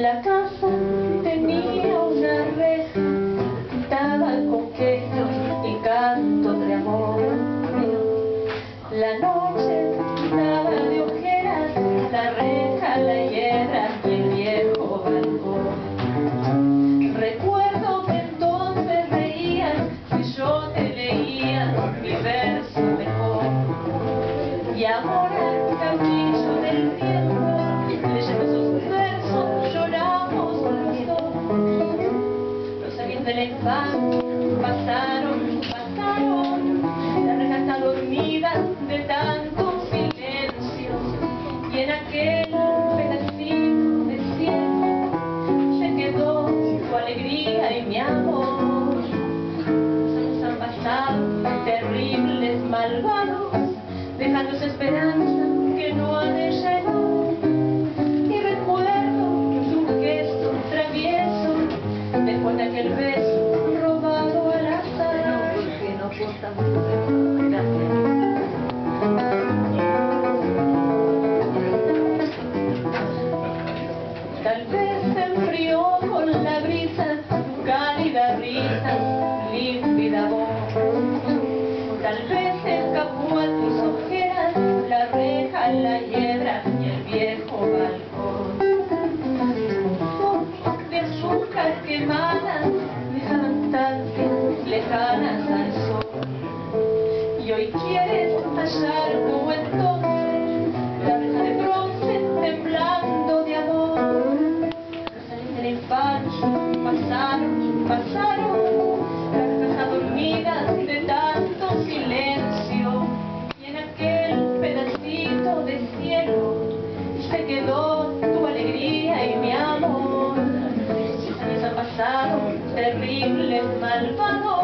La casa tenía una reja, pintaba con queso y canto de amor. La noche pintaba de ojeras, la reja, la hiedra y el viejo balcón. Recuerdo que entonces reías si yo te leía mi verso mejor. Y ahora de la pasaron, pasaron, la reja está dormida de tanto silencio y en aquel pedacito de cielo se quedó tu alegría y mi amor. Los años han pasado, terribles, malvados, dejando esperanza que no ha de Gracias. Tal vez se enfrió con la brisa cálida risa, límpida voz. Tal vez escapó a tus ojeras la reja, la hiedra y el viejo balcón. Ojos de azúcar quemadas lejanas sol. Hoy quieres hallar como entonces la reja de bronce temblando de amor. Los años de la infancia pasaron, pasaron, las casas dormidas de tanto silencio. Y en aquel pedacito de cielo se quedó tu alegría y mi amor. Los años han pasado, terribles, malvados,